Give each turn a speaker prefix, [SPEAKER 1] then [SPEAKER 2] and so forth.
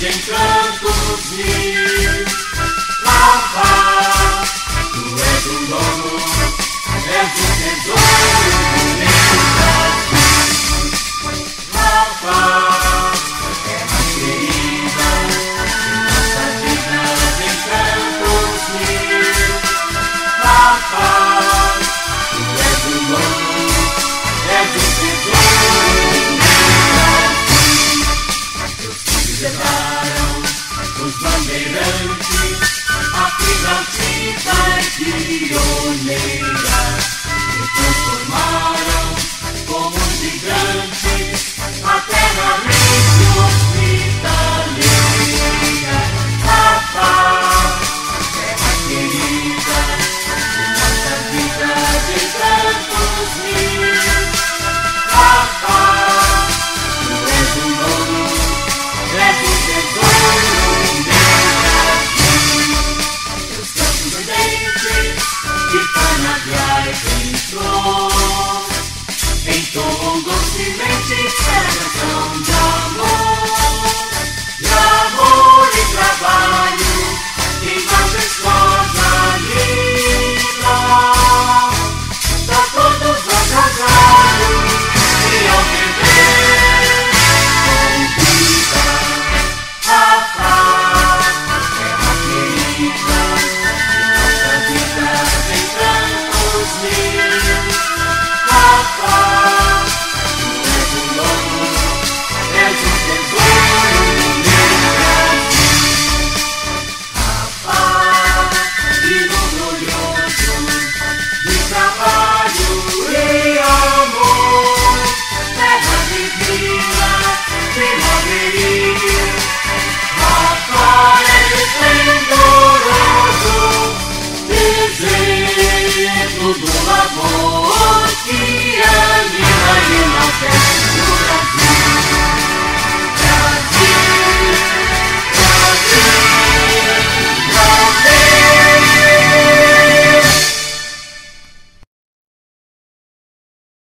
[SPEAKER 1] de encantos Cozinha. Bandeirantes, a vida Com um gol se a geração de amor. do amor.